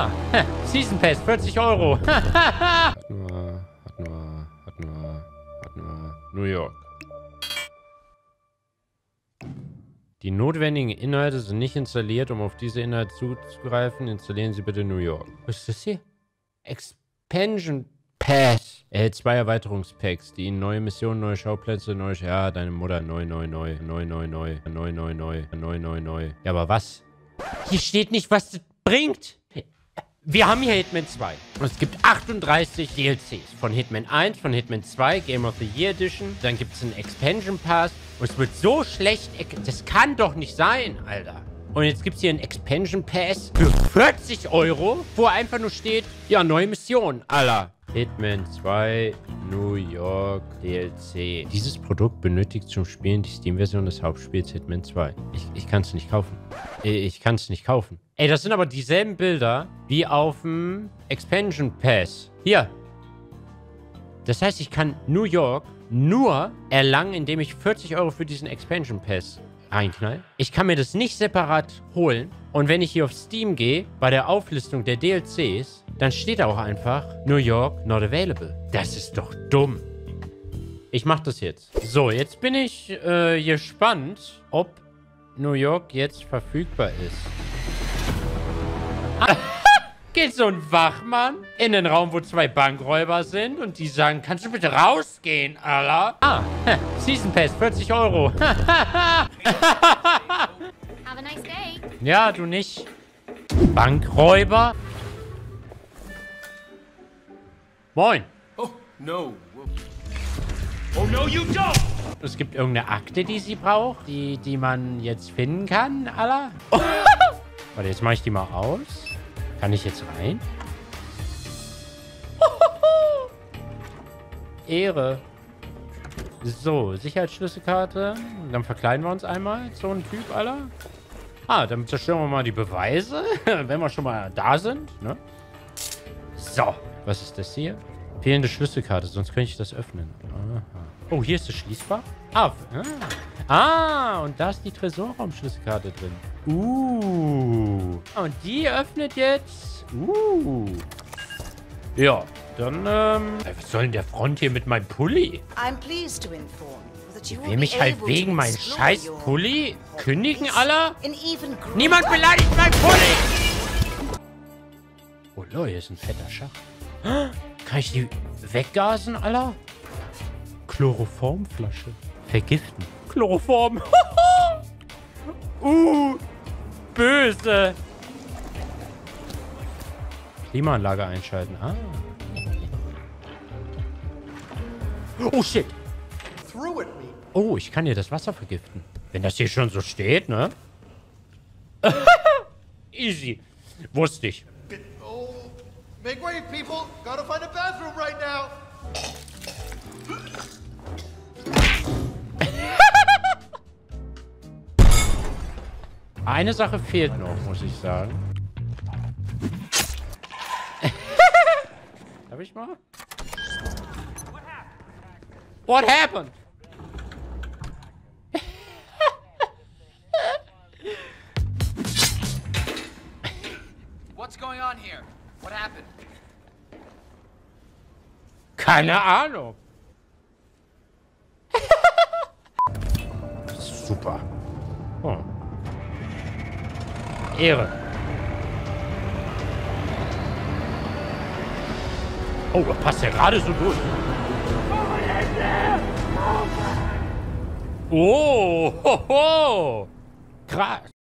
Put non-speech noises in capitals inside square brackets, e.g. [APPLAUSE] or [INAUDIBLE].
Ah, Season Pass, 40 Euro. Hat nur, hat nur, hat nur, hat nur New York. Die notwendigen Inhalte sind nicht installiert. Um auf diese Inhalte zuzugreifen, installieren Sie bitte New York. Was ist das hier? Expansion Pass. Erhält zwei Erweiterungspacks, die Ihnen neue Missionen, neue Schauplätze, neue... Ja, deine Mutter, neu, neu, neu, neu, neu, neu, neu, neu, neu, neu, neu, neu. Ja, aber was? Hier steht nicht, was das bringt. Wir haben hier Hitman 2. Und es gibt 38 DLCs. Von Hitman 1, von Hitman 2, Game of the Year Edition. Dann gibt es einen Expansion Pass. Und es wird so schlecht... Das kann doch nicht sein, Alter. Und jetzt gibt es hier einen Expansion Pass für 40 Euro, wo einfach nur steht, ja, neue Mission, Alter. Hitman 2 New York DLC. Dieses Produkt benötigt zum Spielen die Steam-Version des Hauptspiels Hitman 2. Ich, ich kann es nicht kaufen. Ich kann es nicht kaufen. Ey, das sind aber dieselben Bilder wie auf dem Expansion Pass. Hier. Das heißt, ich kann New York nur erlangen, indem ich 40 Euro für diesen Expansion Pass reinknall. Ich kann mir das nicht separat holen. Und wenn ich hier auf Steam gehe, bei der Auflistung der DLCs, dann steht auch einfach New York not available. Das ist doch dumm. Ich mach das jetzt. So, jetzt bin ich äh, gespannt, ob New York jetzt verfügbar ist. [LAUGHS] Geht so ein Wachmann in den Raum, wo zwei Bankräuber sind und die sagen, kannst du bitte rausgehen, Alter? Ah, Season Pass, 40 Euro. Have a nice day. [LAUGHS] Ja, du nicht. Bankräuber? Moin. Oh, no. Oh, no, you don't! Es gibt irgendeine Akte, die sie braucht, die, die man jetzt finden kann, Allah. [LAUGHS] Warte, jetzt mache ich die mal aus. Kann ich jetzt rein? [LAUGHS] Ehre. So, Sicherheitsschlüsselkarte. Dann verkleiden wir uns einmal. So ein Typ, Alter. Ah, dann zerstören wir mal die Beweise, [LAUGHS] wenn wir schon mal da sind. Ne? So, was ist das hier? Fehlende Schlüsselkarte, sonst könnte ich das öffnen. Aha. Oh, hier ist es schließbar. Ah, ah. ah, und da ist die Tresorraumschlüsselkarte drin. Uh. Und die öffnet jetzt. Uh. Ja, dann, ähm... Was soll denn der Front hier mit meinem Pulli? Ich will mich halt wegen meinem scheiß Pulli kündigen, aller? Niemand beleidigt mein Pulli! Oh, Leute, hier ist ein fetter Schach. [GASPS] Kann ich die weggasen, aller? Chloroformflasche. Vergiften. Chloroform. [LAUGHS] uh, böse. Klimaanlage einschalten. Ah. Oh, shit. Oh, ich kann hier das Wasser vergiften. Wenn das hier schon so steht, ne? [LAUGHS] Easy. Wusste ich. Oh, make way, people. Gotta find a bathroom right now. Eine Sache fehlt noch, muss ich sagen. Darf ich mal? What happened? What's going on here? What happened? Keine Ahnung. Super. Oh. Ehre. Oh, das passt ja gerade so durch. Oh, ho, ho. Krass.